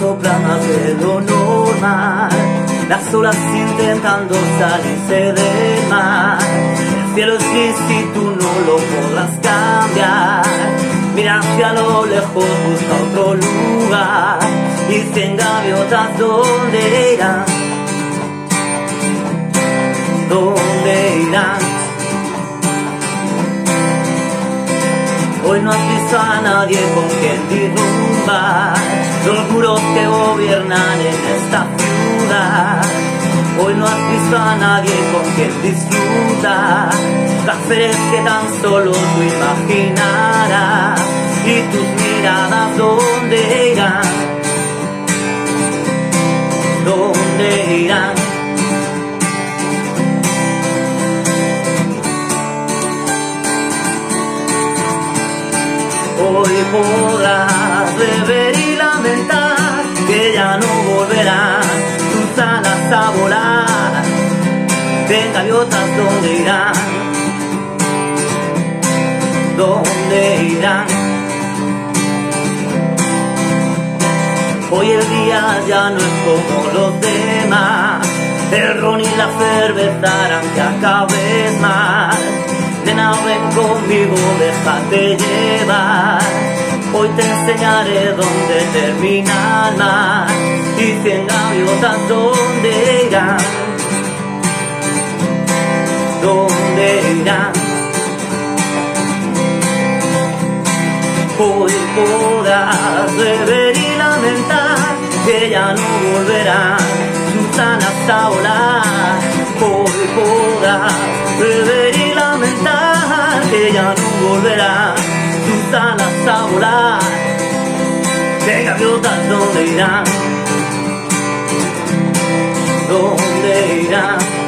soplan más de lo normal. Las olas intentando salirse del mar. El cielo es gris y tú no lo podrás cambiar. Mira hacia lo lejos, busca otro lugar. Dicen gaviotas, ¿dónde irán? ¿Dónde irán? No has visto a nadie con quien derrumbar los muros que gobiernan en esta ciudad. Hoy no has visto a nadie con quien disfrutar placeres que tan solo tú imaginarás. Y tus miradas, ¿dónde irán? ¿Dónde irán? Hoy podrás beber y lamentar que ya no volverán tus alas a volar. De gaviotas, ¿dónde irán? ¿Dónde irán? Hoy el día ya no es como los demás. El ron y la cerveza harán que acabes mal. Nena, ven conmigo, déjate llevar. Te enseñaré dónde termina el mar. Y cien gaviotas, ¿dónde irán? ¿Dónde irán? Hoy podrás beber y lamentar que ya no volverán sus alas a volar. Hoy podrás beber y lamentar que ya no volverán sus alas a volar. De gaviotas, ¿dónde irán? ¿Dónde irán?